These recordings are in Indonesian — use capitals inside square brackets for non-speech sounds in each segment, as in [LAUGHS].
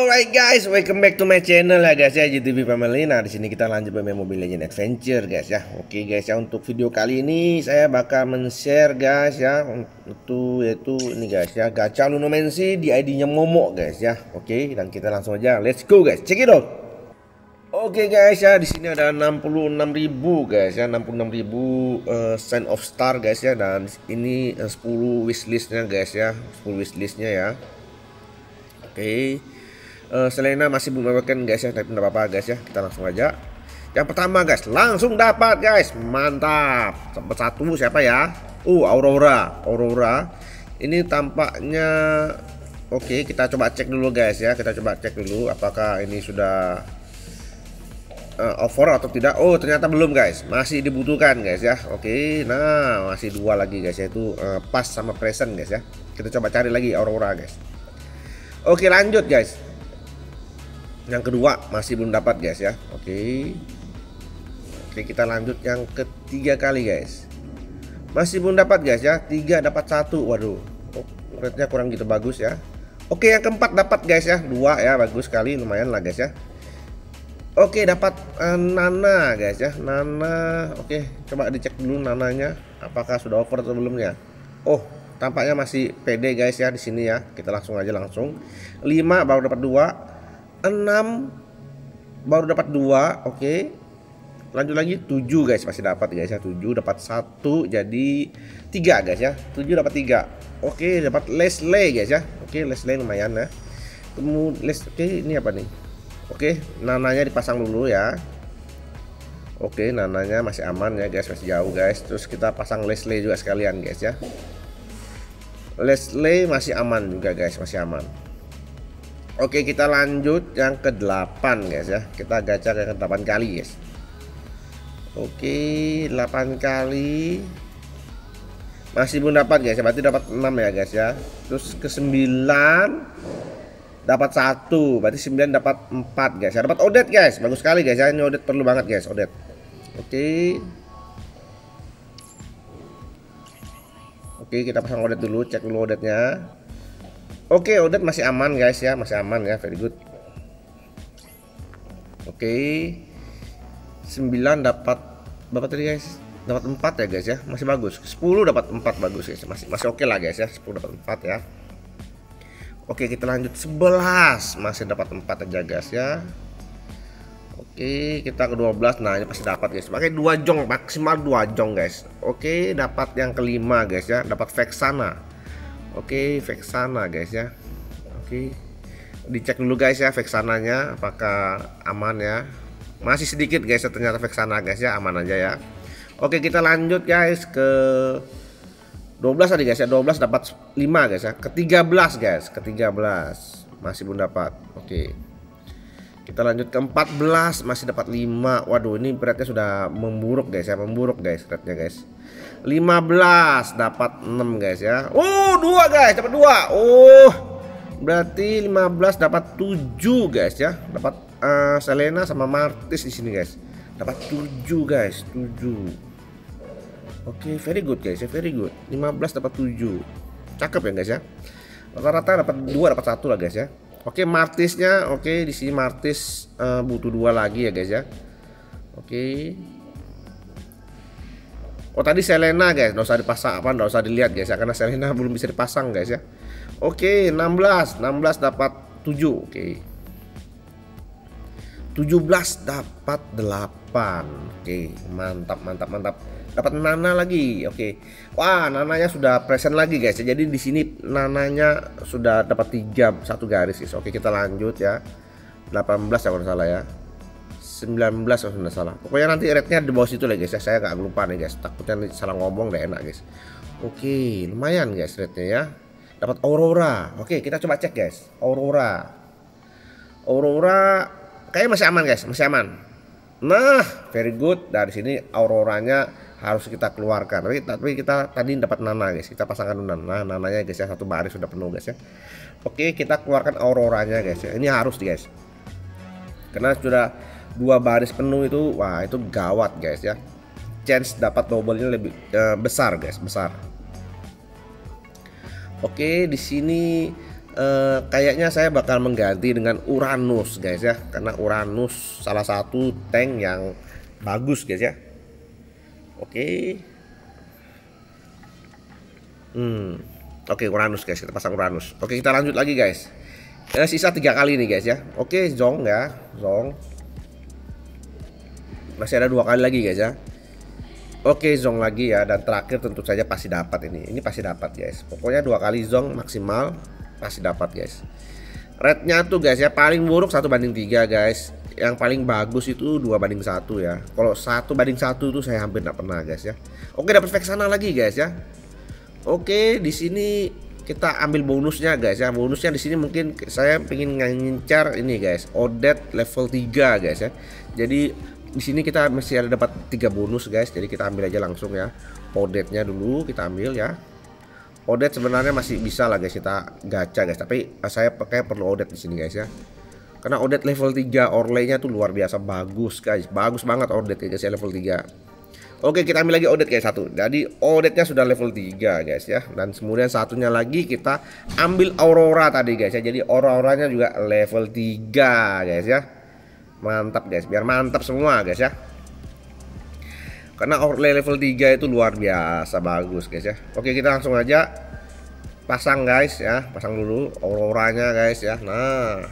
Alright guys, welcome back to my channel ya guys ya GTV Family. Nah di sini kita lanjut bermain Mobile Legend Adventure guys ya. Oke guys ya untuk video kali ini saya bakal men-share guys ya itu yaitu ini guys ya gacha Lunomancy di ID-nya Momo guys ya. Oke dan kita langsung aja let's go guys. Check it out. Oke guys ya di sini ada 66.000 guys ya 66.000 uh, sign of star guys ya dan ini uh, 10 wishlistnya guys ya 10 wishlistnya ya. Oke. Uh, Selena masih belum mendapatkan guys ya, tapi tidak apa-apa guys ya. Kita langsung aja. Yang pertama guys, langsung dapat guys. Mantap. Sempat satu siapa ya? Uh, Aurora. Aurora. Ini tampaknya Oke, kita coba cek dulu guys ya. Kita coba cek dulu apakah ini sudah uh, over atau tidak. Oh, ternyata belum guys. Masih dibutuhkan guys ya. Oke. Nah, masih dua lagi guys yaitu uh, pas sama present guys ya. Kita coba cari lagi Aurora guys. Oke, lanjut guys. Yang kedua masih belum dapat guys ya. Oke. Oke, kita lanjut yang ketiga kali guys. Masih belum dapat guys ya. Tiga dapat satu. Waduh. Oh, rate-nya kurang gitu bagus ya. Oke, yang keempat dapat guys ya. Dua ya, bagus sekali lumayan lah guys ya. Oke, dapat uh, Nana guys ya. Nana. Oke, coba dicek dulu Nananya apakah sudah over atau belum ya. Oh, tampaknya masih pede guys ya di sini ya kita langsung aja langsung 5 baru dapat 2 6 baru dapat 2 oke. Lanjut lagi 7 guys masih dapat guys ya. 7 dapat 1 jadi 3 guys ya. 7 dapat 3 oke dapat Leslie guys ya. Oke Leslie lumayan ya. Kemudian Les oke ini apa nih? Oke nananya dipasang dulu ya. Oke, nananya masih aman ya guys, masih jauh guys. Terus kita pasang Leslie juga sekalian guys ya. Leslie masih aman juga guys, masih aman. Oke, kita lanjut yang ke-8 guys ya. Kita gacha yang ke-8 kali guys. Oke, 8 kali. Masih belum dapat guys, berarti dapat 6 ya guys ya. Terus ke-9 dapat 1, berarti 9 dapat 4 guys. Ya, dapat Odet guys. Bagus sekali guys ya. Ini Odet perlu banget guys, Odet. Oke. Oke, kita pasang odet dulu, cek dulu odetnya. Oke, odet masih aman guys ya, masih aman ya, very good. Oke. 9 dapat berapa tadi guys? Dapat 4 ya guys ya, masih bagus. 10 dapat 4 bagus guys, masih masih oke okay lah guys ya, 10 dapat 4 ya. Oke, kita lanjut 11, masih dapat 4 aja guys ya. Oke, kita ke 12. Nah, ini pasti dapat guys. Pakai dua jong maksimal dua jong guys. Oke, dapat yang kelima guys ya. Dapat Vexana. Oke, Vexana guys ya. Oke. Dicek dulu guys ya Vexananya apakah aman ya. Masih sedikit guys ya ternyata Vexana guys ya, aman aja ya. Oke, kita lanjut guys ke 12 tadi guys ya. 12 dapat 5 guys ya. Ke 13 guys, ke 13. Masih belum dapat. Oke. Kita lanjut ke 14 masih dapat 5. Waduh, ini beratnya sudah memburuk guys ya, memburuk guys beratnya guys. 15 dapat 6 guys ya. Oh, 2 guys, dapat 2. Oh. Berarti 15 dapat 7 guys ya. Dapat uh, Selena sama Martis di sini guys. Dapat 7 guys, 7. Oke, okay, very good guys ya, very good. 15 dapat 7. Cakep ya guys ya. Rata-rata dapat 2 dapat 1 lah guys ya. Oke, martisnya oke di sini martis uh, butuh dua lagi ya guys ya. Oke. Oh tadi Selena guys, nggak usah dipasang apa, nggak usah dilihat guys ya, karena Selena [LAUGHS] belum bisa dipasang guys ya. Oke, 16, 16 dapat 7, oke. 17 dapat 8. Oke, mantap mantap mantap. Dapat nana lagi. Oke. Wah nananya sudah present lagi guys jadi di sini nananya sudah dapat tiga satu garis guys. Oke kita lanjut ya. 18 ya kalau salah ya 19 kalau tidak salah. Pokoknya nanti rate-nya di bawah situ lah guys. Ya saya nggak lupa nih guys. Takutnya salah ngomong gak enak guys. Oke lumayan guys rate-nya ya. Dapat aurora. Oke kita coba cek guys. Aurora. Aurora kayaknya masih aman guys. Masih aman. Nah very good. Dari sini auroranya harus kita keluarkan. Tapi tapi kita tadi dapat nana guys. Kita pasangkan dulu nana. Nananya guys ya satu baris sudah penuh guys ya. Oke kita keluarkan auroranya guys ya. Ini harus guys. Karena sudah dua baris penuh itu wah itu gawat guys ya. Chance dapat double-nya lebih uh, besar guys besar. Oke di sini uh, kayaknya saya bakal mengganti dengan Uranus guys ya. Karena Uranus salah satu tank yang bagus guys ya. Oke. Hmm. Oke Uranus guys kita pasang Uranus. Oke kita lanjut lagi guys. Eh, sisa tiga kali nih guys ya. Oke Zong ya. Zong masih ada dua kali lagi guys ya. Oke zong lagi ya. Dan terakhir tentu saja pasti dapat ini. Ini pasti dapat guys. Pokoknya dua kali zong maksimal pasti dapat guys. Rednya tuh guys ya paling buruk satu banding tiga guys. Yang paling bagus itu dua banding satu ya. Kalau satu banding satu itu saya hampir tidak pernah guys ya. Oke dapat sana lagi guys ya. Oke di sini kita ambil bonusnya guys ya. Bonusnya di sini mungkin saya pengen ngincar ini guys Odet level 3 guys ya. Jadi di sini kita masih ada dapat tiga bonus guys. Jadi kita ambil aja langsung ya. Odetnya dulu kita ambil ya. Odet sebenarnya masih bisa lah guys. Kita gacha guys. Tapi eh, saya pakai perlu odet di sini guys ya. Karena odet level 3 orlenya tuh luar biasa bagus guys. Bagus banget odet guys ya level 3 Oke kita ambil lagi odet guys satu. Jadi odetnya sudah level 3 guys ya. Dan kemudian satunya lagi kita ambil aurora tadi guys ya. Jadi auroranya juga level 3 guys ya mantap guys. Biar mantap semua guys ya. Karena overlay level 3 itu luar biasa bagus guys ya. Oke kita langsung aja pasang guys ya. Pasang dulu auroranya guys ya. Nah.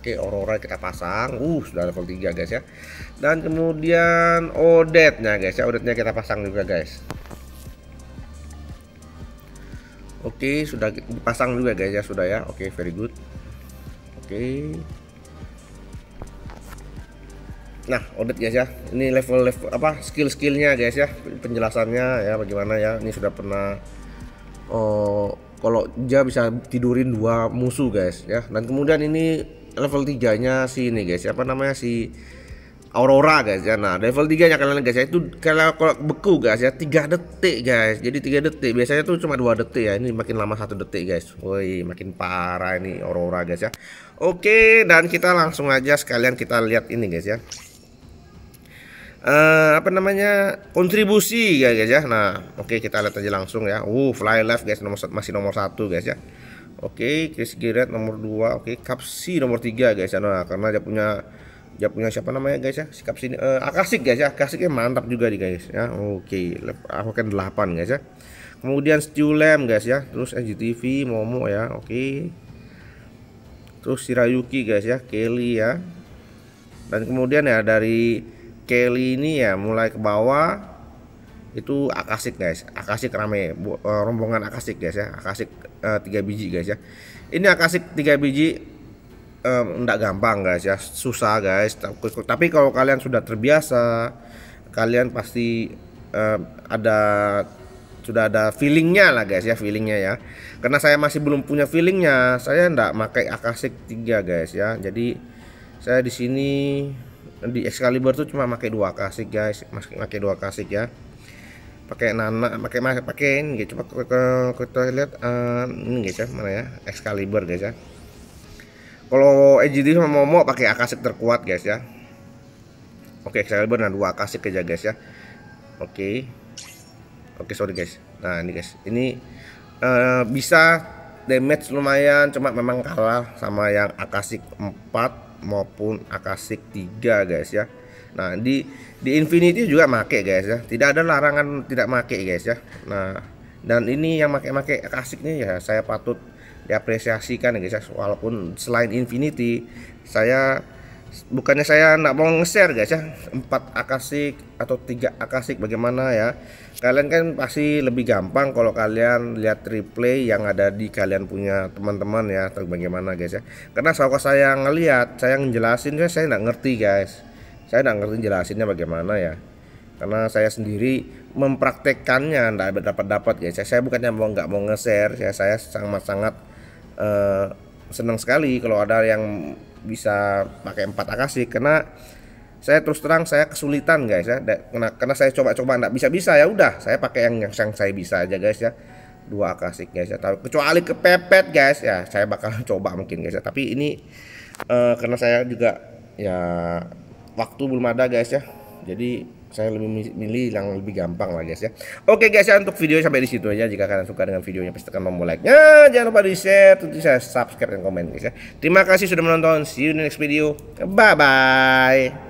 Oke aurora kita pasang. Uh sudah level 3 guys ya. Dan kemudian odetnya guys ya. Odetnya kita pasang juga guys. Oke, sudah dipasang juga guys ya, sudah ya. Oke, very good. Oke. Nah, audit guys ya. Ini level level apa skill-skillnya guys ya. Penjelasannya ya bagaimana ya. Ini sudah pernah oh kalau dia bisa tidurin dua musuh guys ya. Dan kemudian ini level 3-nya si ini guys. Apa namanya si Aurora guys ya. Nah, level 3-nya kalian guys ya itu kalau kalau beku guys ya 3 detik guys. Jadi 3 detik. Biasanya tuh cuma 2 detik ya. Ini makin lama satu detik guys. Woi, makin parah ini Aurora guys ya. Oke, dan kita langsung aja sekalian kita lihat ini guys ya uh, apa namanya kontribusi ya guys ya. Nah oke okay, kita lihat aja langsung ya. Uh fly left guys nomor masih nomor satu guys ya. Oke okay, Chris Giret nomor 2 oke okay, Kapsi nomor 3 guys ya. Nah karena dia punya dia punya siapa namanya guys ya? Si Kapsi uh, Akasik guys ya. Akasiknya mantap juga nih guys ya. Oke okay. aku kan 8 guys ya. Kemudian Stulem guys ya. Terus NGTV Momo ya. Oke. Okay. terus Shirayuki guys ya. Kelly ya. Dan kemudian ya dari Kelly ini ya mulai ke bawah itu akasik guys. Akasik rame. Uh, rombongan akasik guys ya. Akasik uh, tiga biji guys ya. Ini akasik tiga biji um, gampang guys ya. Susah guys. Tapi kalau kalian sudah terbiasa kalian pasti um, ada sudah ada feelingnya lah guys ya feelingnya ya. Karena saya masih belum punya feelingnya saya enggak pakai akasik tiga guys ya. Jadi saya di sini di Excalibur tuh cuma pakai dua kasih guys. Masih pakai dua kasih ya. Pakai nana pakai pakai ini coba ke, lihat uh, ini guys ya. Mana ya? Excalibur guys ya. Kalau EGD sama Momo pakai akasik terkuat guys ya. Oke Excalibur nah dua akasik aja guys ya. Oke. Oke sorry guys. Nah ini guys. Ini uh, bisa damage lumayan cuma memang kalah sama yang akasik 4 maupun akasik 3 guys ya. Nah di di Infinity juga make guys ya. Tidak ada larangan tidak make guys ya. Nah dan ini yang make-make akasik nih ya saya patut diapresiasikan guys ya. Walaupun selain Infinity saya bukannya saya nggak mau nge-share guys ya. Empat akasik atau tiga akasik bagaimana ya. Kalian kan pasti lebih gampang kalau kalian lihat replay yang ada di kalian punya teman-teman ya atau bagaimana guys ya. Karena kalau saya ngelihat saya ngejelasin ya saya nggak ngerti guys. Saya nggak ngerti jelasinnya bagaimana ya. Karena saya sendiri mempraktekannya nggak dapat dapat guys ya. Saya bukannya mau nggak mau nge-share ya. Saya sangat sangat uh, senang sekali kalau ada yang bisa pakai empat akasik karena saya terus terang saya kesulitan guys ya. Karena, karena saya coba-coba nggak bisa-bisa ya udah saya pakai yang yang saya bisa aja guys ya. Dua akasik guys ya. Tapi kecuali kepepet guys ya saya bakal [LAUGHS] coba mungkin guys ya. Tapi ini uh, karena saya juga ya waktu belum ada guys ya. Jadi saya lebih milih yang lebih gampang lah guys ya. Oke guys ya untuk video sampai di situ aja. Jika kalian suka dengan videonya pasti tekan tombol like nya jangan lupa di share tentu saya subscribe dan komen guys ya. Terima kasih sudah menonton. See you in the next video. Bye bye